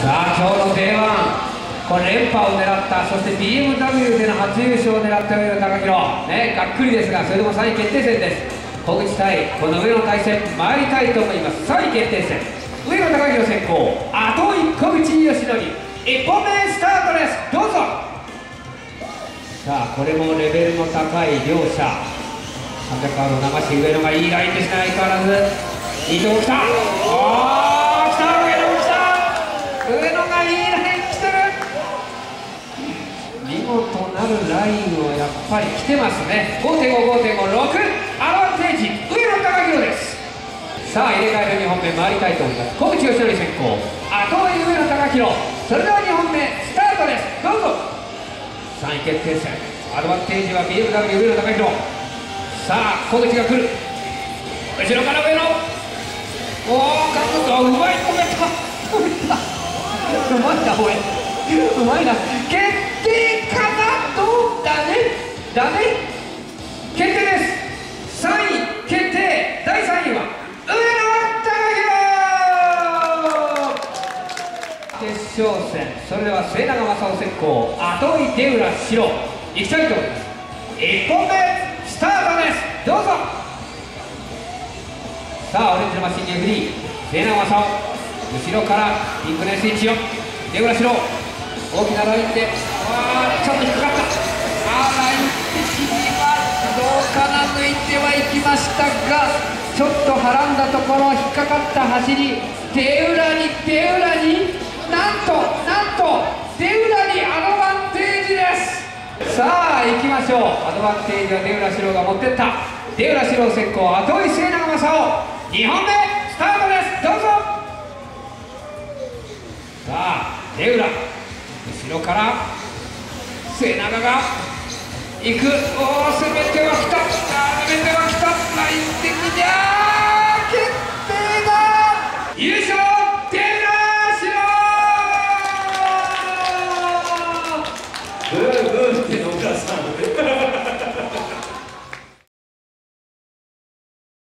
さあ今日の J1 これ連覇を狙ったそして BMW での初優勝を狙った上野貴弘ねがっくりですがそれでも3位決定戦です。小口対この上野対戦参りたいと思います。3位決定戦。上野貴弘先行あと1小口義則1本目スタートです。どうぞ。さあこれもレベルの高い両者。300カード流し上野がいいラインですね相変わらず。伊藤来たおー来た上野来た上野がいいライン来てる見事なるラインをやっぱり来てますね。5.55.56アドバンテージ上野貴弘です。さあ入れ替える2本目回りたいと思います。小口義則先行後追い上野貴弘それでは2本目スタートです。どうぞ。3位決定戦アドバンテージは BMW 上野貴弘さあ小口が来る。後ろから上野。おお角度うまい止めた。止めた。うまいなおい。うまいな。決定かなどうだねだね決定です3位決定第3位は上野貴弘決勝戦それでは末永正夫先行後追い出浦白いきたいと思います1本目スタートですどうぞさあオレンジのマシンゲフリー末永正夫後ろからピンクの S14 出浦白大きなラインであーちょっと引っかかったあーちょっとはらんだところ引っかかった走り。手裏に手裏に。なんとなんと手裏にアドバンテージです。さあ行きましょう。アドバンテージは出浦四郎が持ってった。出浦四郎先行後井末永正雄2本目スタートです。どうぞ。さあ出浦後ろから末永が行く。おお攻めてはきた。